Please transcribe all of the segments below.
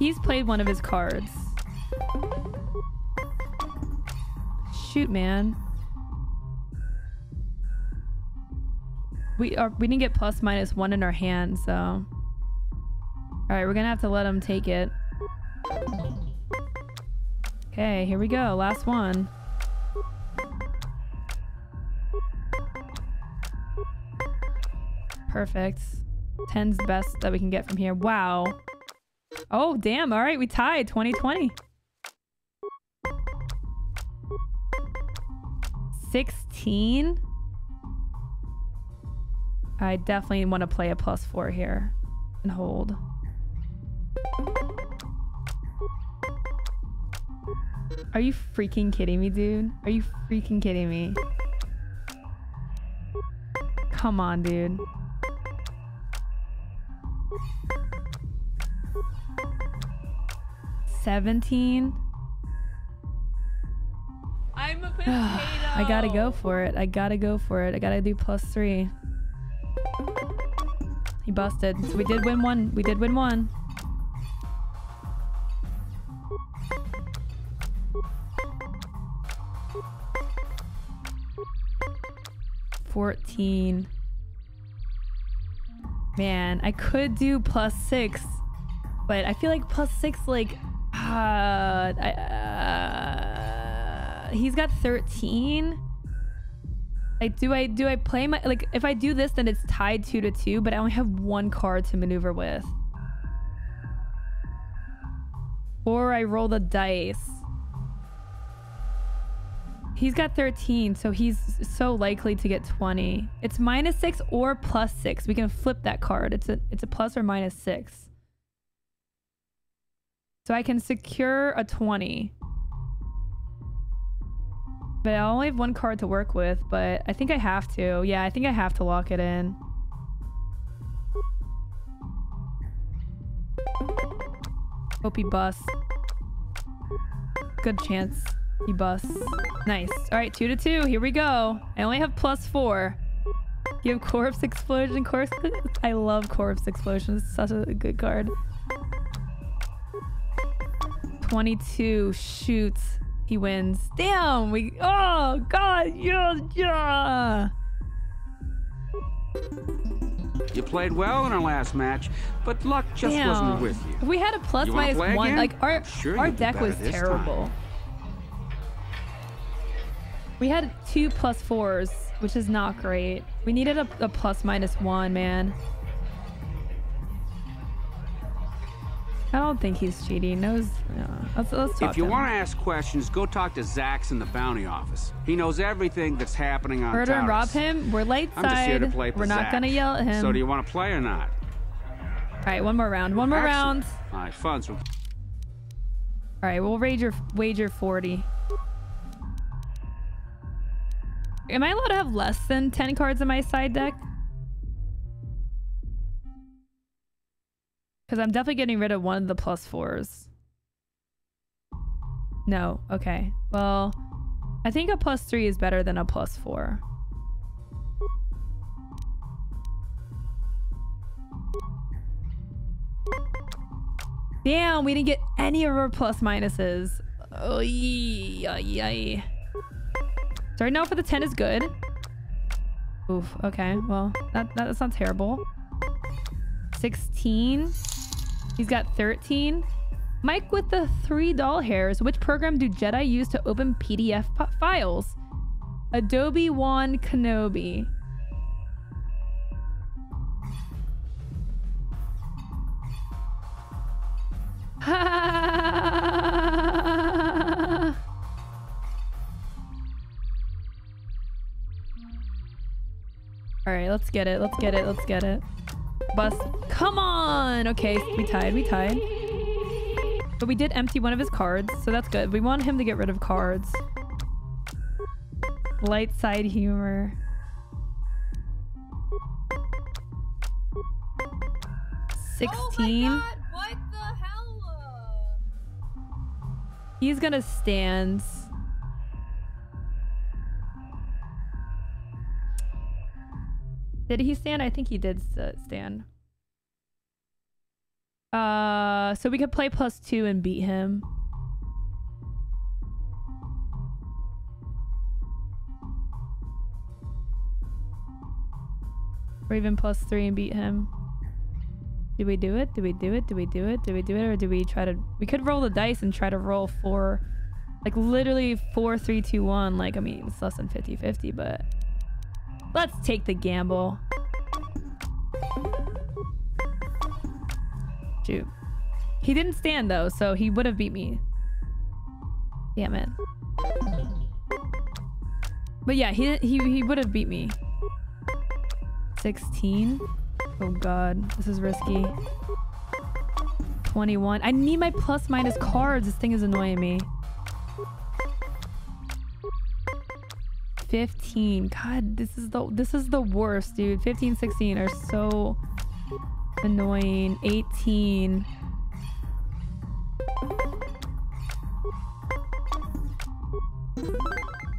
He's played one of his cards. Shoot, man. We are we didn't get plus minus one in our hand, so. All right, we're gonna have to let him take it. Okay, here we go. Last one. Perfect. 10's the best that we can get from here. Wow. Oh, damn. All right, we tied 2020. 16? I definitely want to play a plus four here and hold. Are you freaking kidding me, dude? Are you freaking kidding me? Come on, dude. Seventeen. I'm a potato. I gotta go for it. I gotta go for it. I gotta do plus three. He busted. So we did win one. We did win one. Fourteen. Man, I could do plus six, but I feel like plus six, like, uh, I, uh, he's got 13. Like, do I do I play my like if I do this, then it's tied two to two, but I only have one card to maneuver with. Or I roll the dice. He's got 13, so he's so likely to get 20. It's minus six or plus six. We can flip that card. It's a it's a plus or minus six. So I can secure a 20. But I only have one card to work with, but I think I have to. Yeah, I think I have to lock it in. Hope he busts. Good chance he busts. Nice. All right, two to two. Here we go. I only have plus four. You have Corpse Explosion. Corpse. I love Corpse Explosion. It's such a good card. 22 shoots. He wins. Damn, we oh god, yeah, yeah. You played well in our last match, but luck just Damn. wasn't with you. If we had a plus minus one, again? like our sure our deck was this time. terrible. We had two plus fours, which is not great. We needed a, a plus minus one, man. I don't think he's cheating. Knows. Yeah. Let's let's talk. If you want to ask questions, go talk to Zax in the bounty office. He knows everything that's happening on murder and rob him, we're light I'm just here to side. play We're not Zax. gonna yell at him. So do you want to play or not? All right, one more round. One more round. All right, fun. So All right, we'll wager wager 40. Am I allowed to have less than 10 cards in my side deck? Because I'm definitely getting rid of one of the plus fours. No, okay. Well, I think a plus three is better than a plus four. Damn, we didn't get any of our plus minuses. Oh, yeah, yeah. Starting out for the 10 is good. Oof, okay. Well, that, that, that's not terrible. 16. He's got 13. Mike with the three doll hairs. Which program do Jedi use to open PDF files? Adobe One Kenobi. All right, let's get it. Let's get it. Let's get it. Bust. Come on. Okay, we tied. We tied. But we did empty one of his cards, so that's good. We want him to get rid of cards. Light side humor. Sixteen. Oh my god, what the hell? He's gonna stand. Did he stand? I think he did stand. Uh, so we could play plus two and beat him. Or even plus three and beat him. Did we do it? Did we do it? Did we do it? Did we do it? Or do we try to... We could roll the dice and try to roll four... Like literally four, three, two, one. Like, I mean, it's less than 50-50, but... Let's take the gamble. Shoot. He didn't stand though, so he would have beat me. Damn it. But yeah, he he he would have beat me. 16. Oh god, this is risky. 21. I need my plus minus cards. This thing is annoying me. 15. God, this is the this is the worst, dude. 15, 16 are so annoying. 18.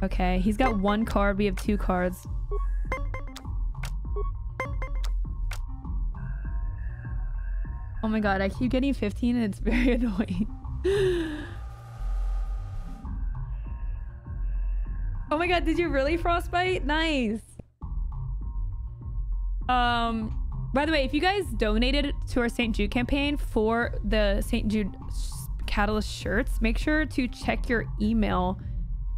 Okay, he's got one card. We have two cards. Oh my god, I keep getting 15 and it's very annoying. My god, did you really frostbite? Nice. Um, by the way, if you guys donated to our St. Jude campaign for the St. Jude Catalyst shirts, make sure to check your email.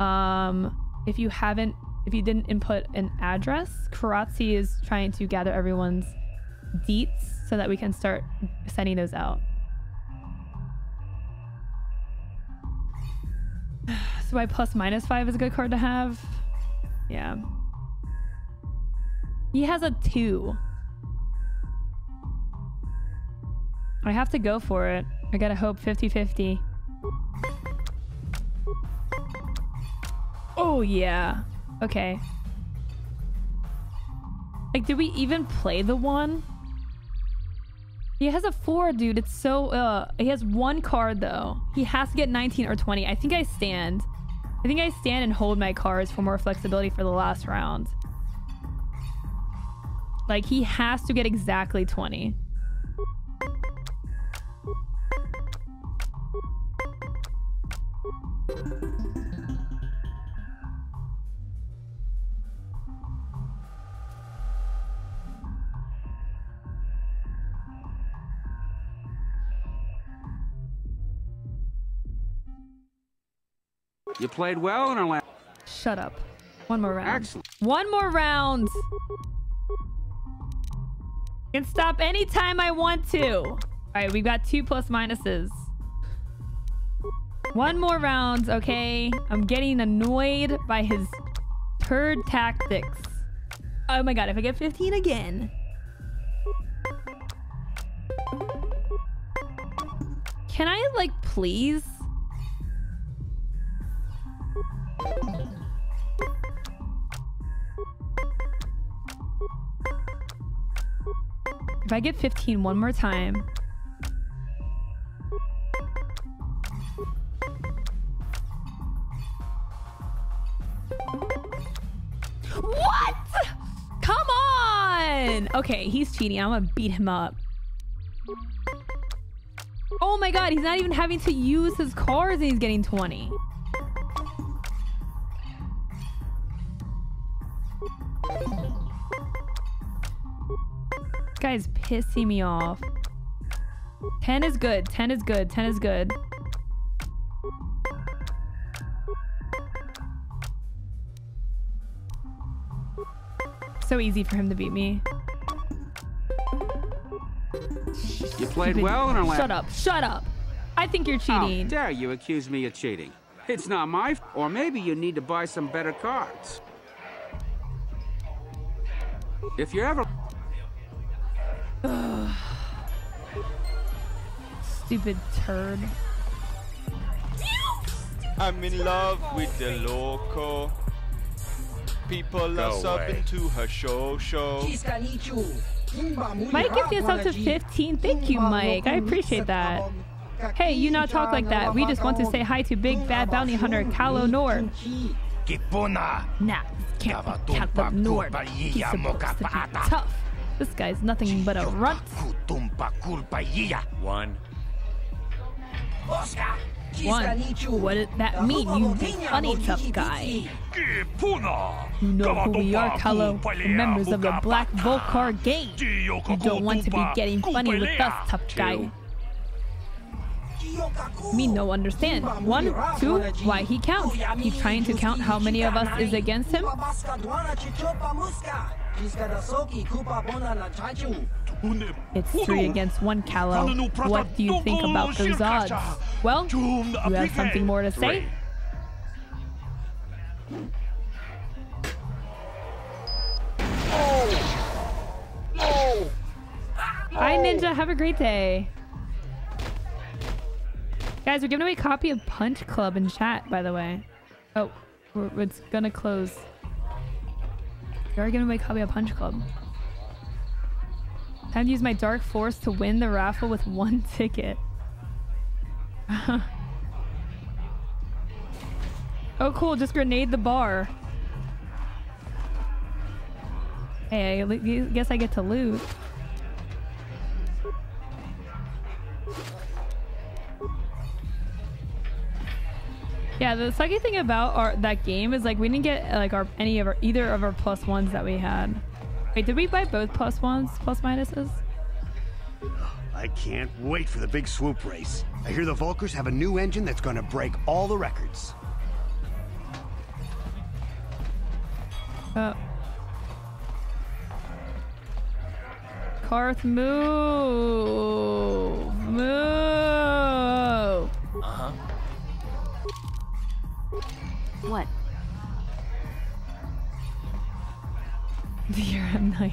Um, if you haven't, if you didn't input an address, Karatzi is trying to gather everyone's deets so that we can start sending those out. My plus minus five is a good card to have. Yeah. He has a two. I have to go for it. I gotta hope 50-50. Oh, yeah. Okay. Like, did we even play the one? He has a four, dude. It's so, uh, he has one card, though. He has to get 19 or 20. I think I stand. I think I stand and hold my cards for more flexibility for the last round. Like, he has to get exactly 20. You played well in our last... Shut up. One more round. Excellent. One more round. Can stop anytime I want to. All right, we've got two plus minuses. One more round, okay? I'm getting annoyed by his turd tactics. Oh my god, if I get 15 again. Can I, like, please? I get 15 one more time. What? Come on! Okay, he's cheating. I'm gonna beat him up. Oh my god, he's not even having to use his cards and he's getting 20. This guy's pissing me off. 10 is good. 10 is good. 10 is good. So easy for him to beat me. You played well in our last... Shut up. Shut up. I think you're cheating. How dare you accuse me of cheating? It's not my... f- Or maybe you need to buy some better cards. If you're ever... Stupid turd. I'm in love with the loco. People are Go subbing to her show show. Mike gets us up to 15. Thank you, Mike. I appreciate that. Hey, you not talk like that. We just want to say hi to Big Bad Bounty Hunter Calo Nord. Kipuna. Nah, can't be Calo Nord. He's supposed to be tough. This guy's nothing but a runt. One. One. What did that mean, you big funny tough guy? You know who we are, Calo. The members of the Black Vulkar gang. You don't want to be getting funny with us, tough guy. Me no understand. One, two, why he counts. He's trying to count how many of us is against him. It's three against one, Calo. What do you think about those odds? Well, you have something more to say? Bye, Ninja. Have a great day. Guys, we're giving away a copy of Punch Club in chat, by the way. Oh, it's gonna close. We are giving away a copy of Punch Club. Time to use my Dark Force to win the raffle with one ticket. oh, cool. Just grenade the bar. Hey, I guess I get to loot. Yeah, the sucky thing about our that game is like we didn't get like our any of our either of our plus ones that we had. Wait, did we buy both plus ones, plus minuses? I can't wait for the big swoop race. I hear the Vulkars have a new engine that's gonna break all the records. Uh. Carth, move! Move! Uh-huh. What? You're nice.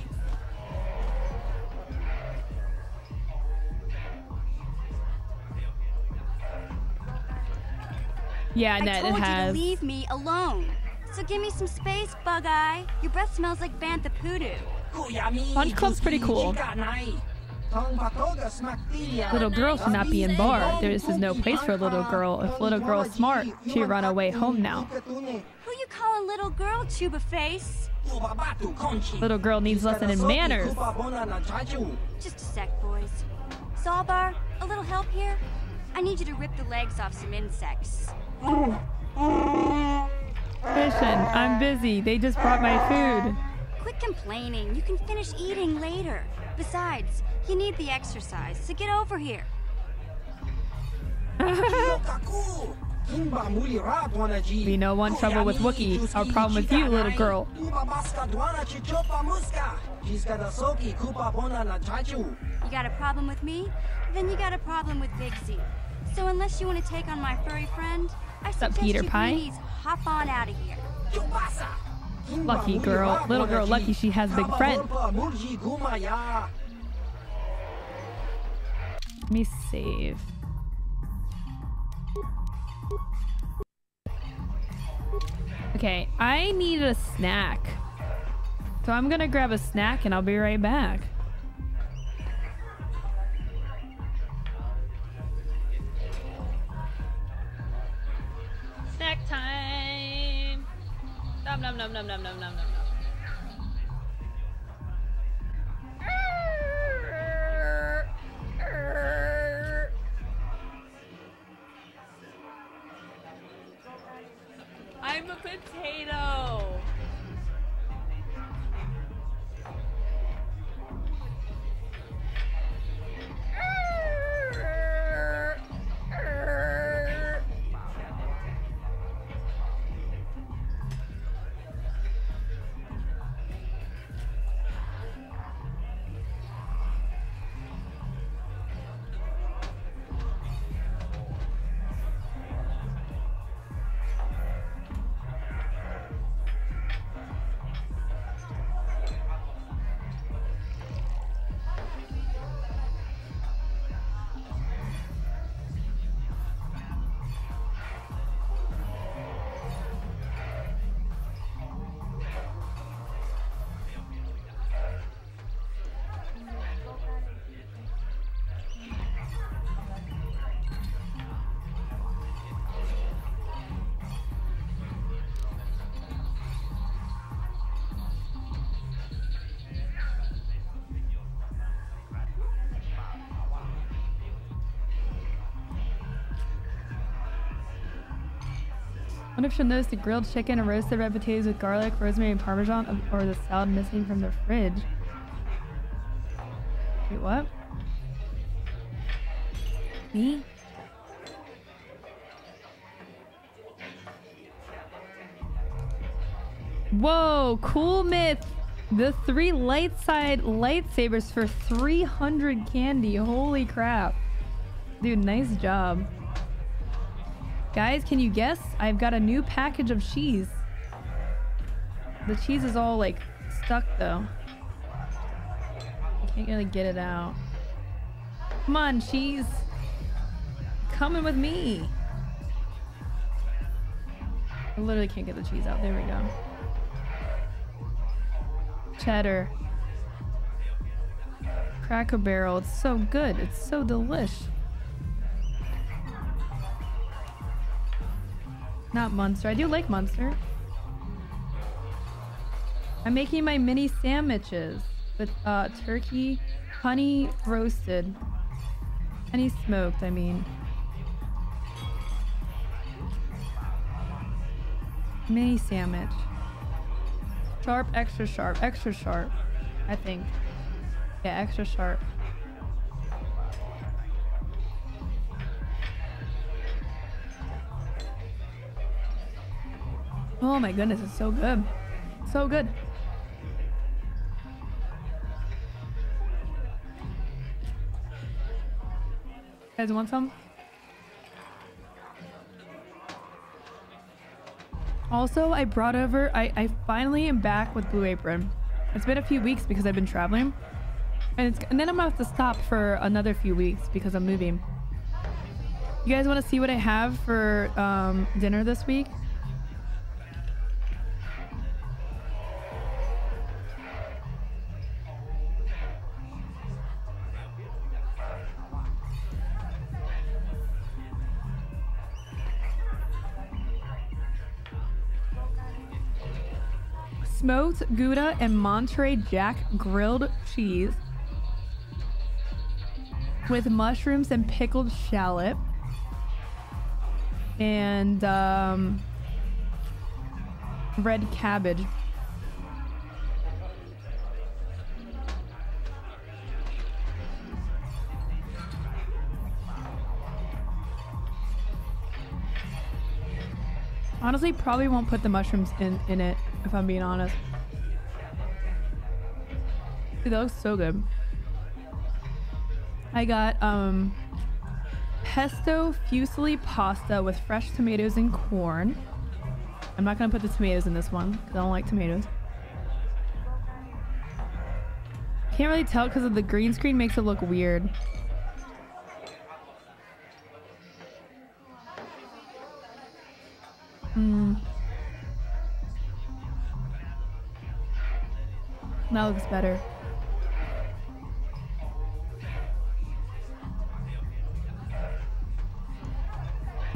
Yeah, I Net, told it has. you to leave me alone. So give me some space, Bug Eye. Your breath smells like Bantha Poodoo. Punch Club's pretty cool. Little girl should not be in bar. This is no place for a little girl. If little girl is smart, she run away home now. Who you call a little girl, Tuba Face? Little girl needs lesson in manners. Just a sec, boys. Zaalbar, a little help here? I need you to rip the legs off some insects. Listen, I'm busy. They just brought my food. Quit complaining. You can finish eating later. Besides, you need the exercise, so get over here. We know one trouble with Wookie. Our problem with you, little girl. You got a problem with me? Then you got a problem with Big Z. So unless you want to take on my furry friend, I suggest Peter you Pie? please hop on out of here. Lucky girl. Little girl lucky she has big friend. Let me save. Okay, I need a snack. So I'm gonna grab a snack and I'll be right back. Snack time! Nom nom nom nom nom nom nom. What if she'll notice the grilled chicken and roasted red potatoes with garlic, rosemary, and parmesan, or the salad missing from the fridge? Wait, what? Me? Whoa, cool myth. The three light side lightsabers for 300 candy. Holy crap. Dude, nice job. Guys, can you guess? I've got a new package of cheese. The cheese is all like stuck though. I can't really get it out. Come on, cheese. Coming with me. I literally can't get the cheese out. There we go. Cheddar. Cracker Barrel. It's so good. It's so delish. Not Munster. I do like Munster. I'm making my mini sandwiches with uh, turkey, honey roasted, honey smoked, I mean. Mini sandwich. Sharp, extra sharp, extra sharp, I think. Yeah, extra sharp. Oh my goodness, it's so good. So good. You Guys, want some? Also, I brought over, I, I finally am back with Blue Apron. It's been a few weeks because I've been traveling. And, it's, and then I'm gonna have to stop for another few weeks because I'm moving. You guys want to see what I have for um, dinner this week? Smoked Gouda and Monterey Jack grilled cheese with mushrooms and pickled shallot and um, red cabbage. Honestly, probably won't put the mushrooms in, in it, if I'm being honest. Dude, that looks so good. I got um, pesto fusilli pasta with fresh tomatoes and corn. I'm not gonna put the tomatoes in this one because I don't like tomatoes. Can't really tell because of the green screen makes it look weird. That looks better.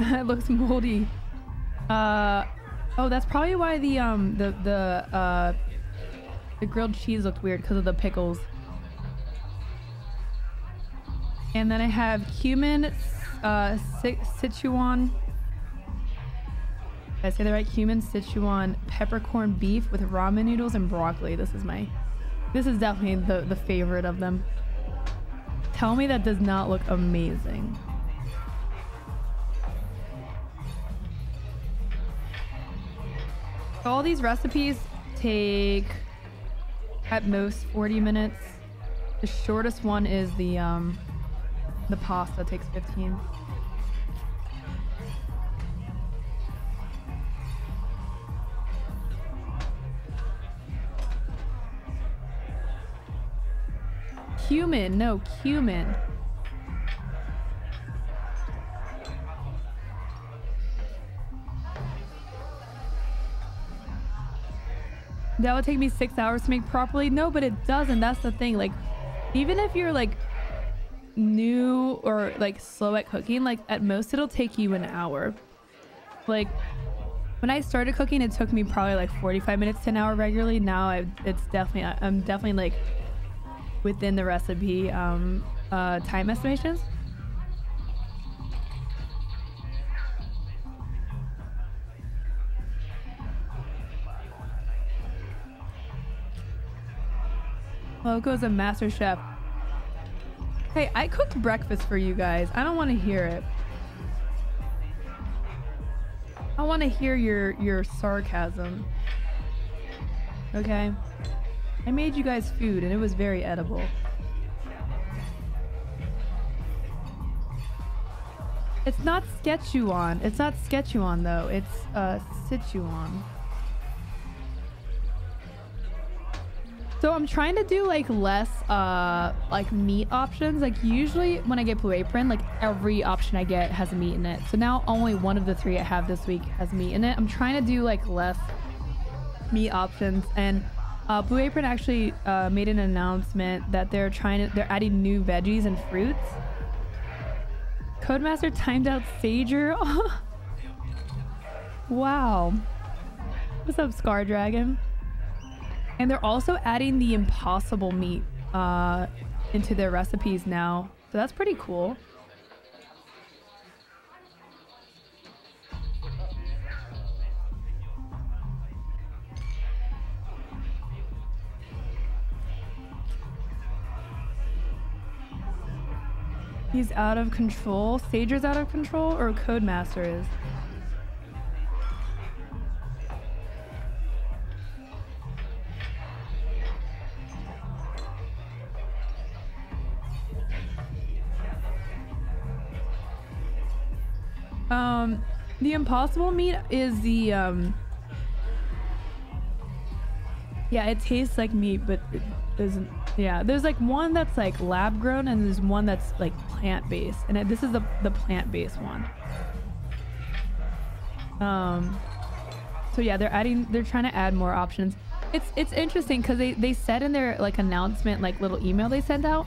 it looks moldy. Uh, oh, that's probably why the um the the uh the grilled cheese looked weird because of the pickles. And then I have cumin, uh, Sichuan. Did I say the right? Cumin, Sichuan, peppercorn beef with ramen noodles and broccoli. This is my, this is definitely the the favorite of them. Tell me that does not look amazing. all these recipes take at most 40 minutes. The shortest one is the um the pasta takes 15. Cumin, no, cumin. that would take me six hours to make properly. No, but it doesn't. That's the thing. Like, even if you're like new or like slow at cooking, like at most it'll take you an hour. Like, when I started cooking, it took me probably like 45 minutes to an hour regularly. Now I, it's definitely, I'm definitely like within the recipe um, uh, time estimations. Lowco's a master chef. Hey, I cooked breakfast for you guys. I don't want to hear it. I want to hear your your sarcasm. Okay. I made you guys food and it was very edible. It's not Szechuan. It's not Szechuan though. It's uh Sichuan. So I'm trying to do like less uh like meat options. Like usually when I get Blue Apron, like every option I get has meat in it. So now only one of the three I have this week has meat in it. I'm trying to do like less meat options and uh, Blue Apron actually uh, made an announcement that they're trying to they're adding new veggies and fruits. Codemaster timed out Sager. wow. What's up, Scar Dragon? And they're also adding the impossible meat uh, into their recipes now. So that's pretty cool. He's out of control. Sager's out of control or Codemaster is? Um, the impossible meat is the um. Yeah, it tastes like meat, but it doesn't. Yeah, there's like one that's like lab grown, and there's one that's like plant based, and this is the the plant based one. Um. So yeah, they're adding. They're trying to add more options. It's it's interesting because they they said in their like announcement, like little email they sent out,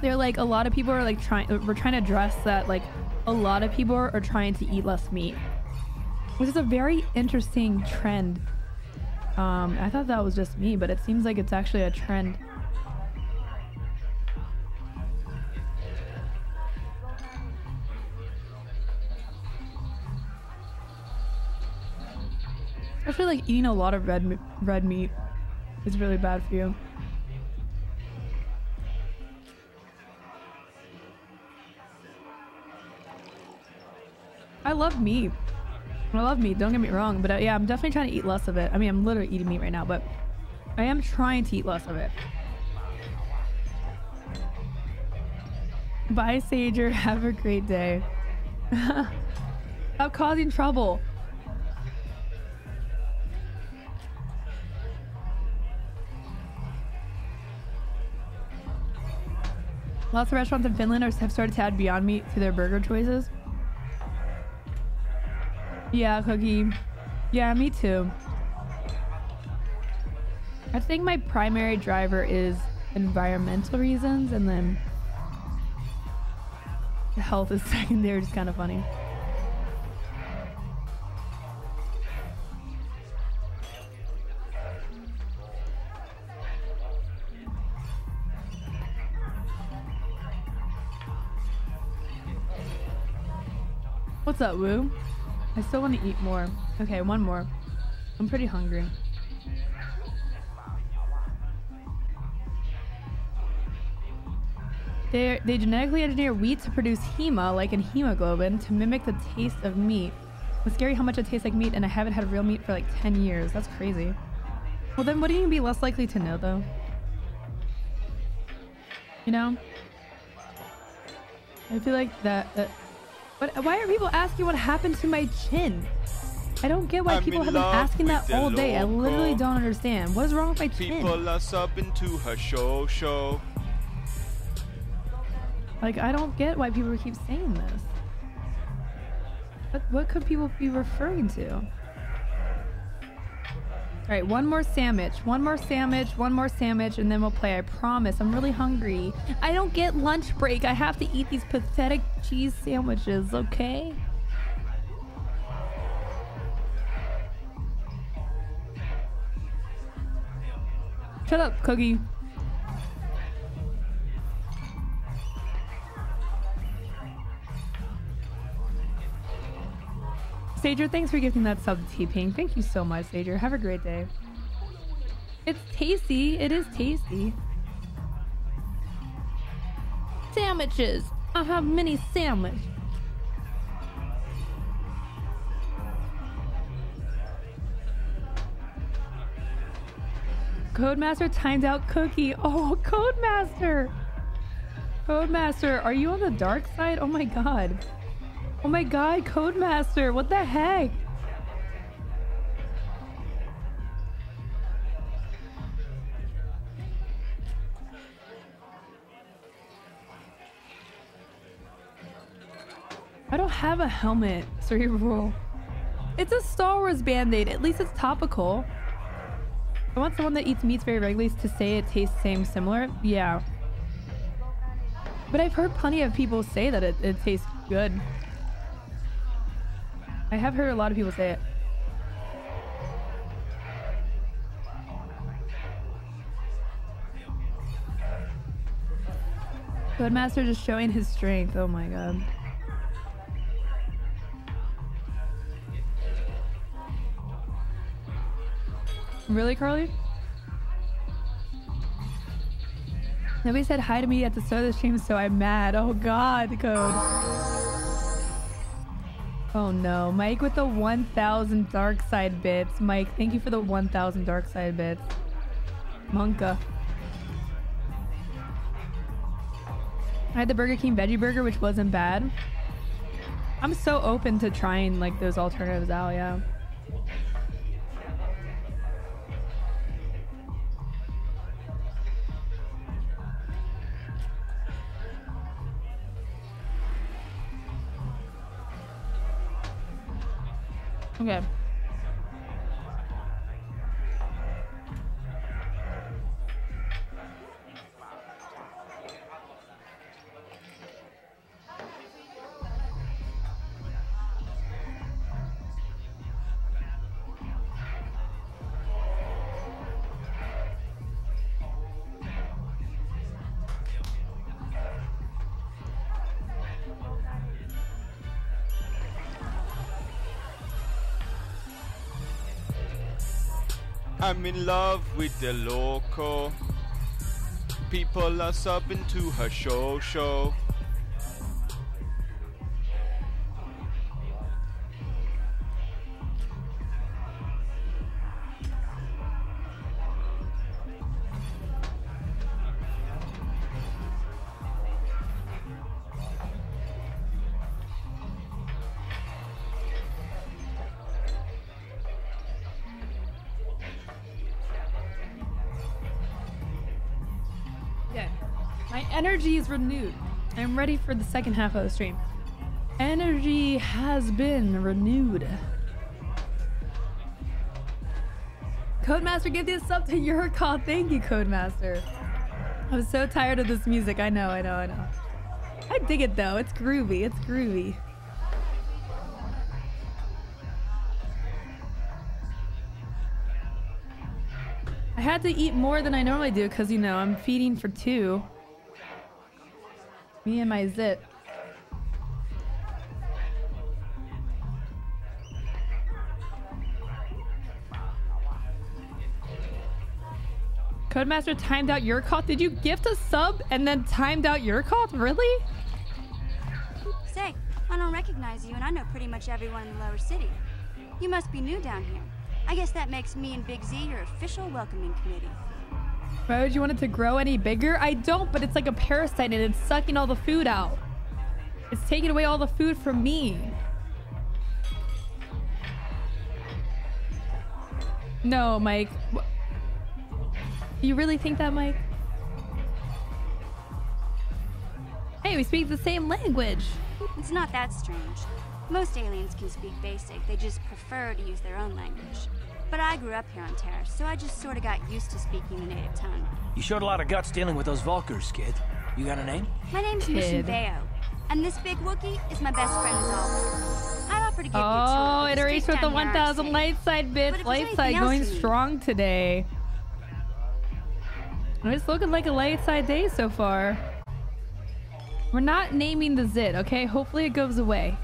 they're like a lot of people are like trying. We're trying to address that like a lot of people are trying to eat less meat, which is a very interesting trend. Um, I thought that was just me, but it seems like it's actually a trend. I feel like eating a lot of red red meat is really bad for you. I love meat. I love meat, don't get me wrong, but uh, yeah, I'm definitely trying to eat less of it. I mean, I'm literally eating meat right now, but I am trying to eat less of it. Bye, Sager. Have a great day. Stop causing trouble. Lots of restaurants in Finland are, have started to add Beyond Meat to their burger choices. Yeah, Cookie. Yeah, me too. I think my primary driver is environmental reasons and then the health is secondary, is kind of funny. What's up, Woo? I still want to eat more. Okay, one more. I'm pretty hungry. They they genetically engineer wheat to produce heme, like in hemoglobin, to mimic the taste of meat. It's scary how much it tastes like meat, and I haven't had real meat for like 10 years. That's crazy. Well, then wouldn't you be less likely to know, though? You know? I feel like that... that but why are people asking what happened to my chin? I don't get why I'm people have been asking that all day. I literally don't understand. What is wrong with my chin? People are subbing to her show show. Like, I don't get why people keep saying this. What, what could people be referring to? All right, one more sandwich, one more sandwich, one more sandwich, and then we'll play. I promise. I'm really hungry. I don't get lunch break. I have to eat these pathetic cheese sandwiches, okay? Shut up, Cookie. Sager, thanks for giving that sub to T-Pink. Thank you so much, Sager. Have a great day. It's tasty. It is tasty. Sandwiches. I have mini sandwich. Codemaster timed out Cookie. Oh, Codemaster! Codemaster, are you on the dark side? Oh my god. Oh my god, Codemaster, what the heck? I don't have a helmet, cerebral. It's a Star Wars band-aid. At least it's topical. I want someone that eats meats very regularly to say it tastes same similar. Yeah. But I've heard plenty of people say that it, it tastes good. I have heard a lot of people say it. Codemaster just showing his strength. Oh my god. Really, Carly? Nobody said hi to me at the start of the stream, so I'm mad. Oh god, code. Oh no, Mike with the 1,000 dark side bits. Mike, thank you for the 1,000 dark side bits. Monka. I had the Burger King veggie burger, which wasn't bad. I'm so open to trying like those alternatives out, yeah. Okay. I'm in love with the loco. People are subbing to her show show. Okay. My energy is renewed. I'm ready for the second half of the stream. Energy has been renewed. Codemaster, give this sub to your call. Thank you, Codemaster. I'm so tired of this music. I know, I know, I know. I dig it though. It's groovy. It's groovy. To eat more than I normally do because, you know, I'm feeding for two. Me and my zit. Codemaster timed out your call. Did you gift a sub and then timed out your call? Really? Say, I don't recognize you, and I know pretty much everyone in the lower city. You must be new down here. I guess that makes me and Big Z your official welcoming committee. Why would you want it to grow any bigger? I don't, but it's like a parasite and it's sucking all the food out. It's taking away all the food from me. No, Mike. You really think that, Mike? Hey, we speak the same language. It's not that strange. Most aliens can speak basic, they just prefer to use their own language. But I grew up here on Taris, so I just sort of got used to speaking the native tongue. You showed a lot of guts dealing with those Vulkars, kid. You got a name? My name's Mission Kid. Vao, and this big Wookiee is my best friend Zaalbar. I offer to give you a tour. Oh, of it the with the 1,000 I'd light side bits. if Light side going strong today. It's looking like a light side day so far. We're not naming the zit, okay? Hopefully it goes away.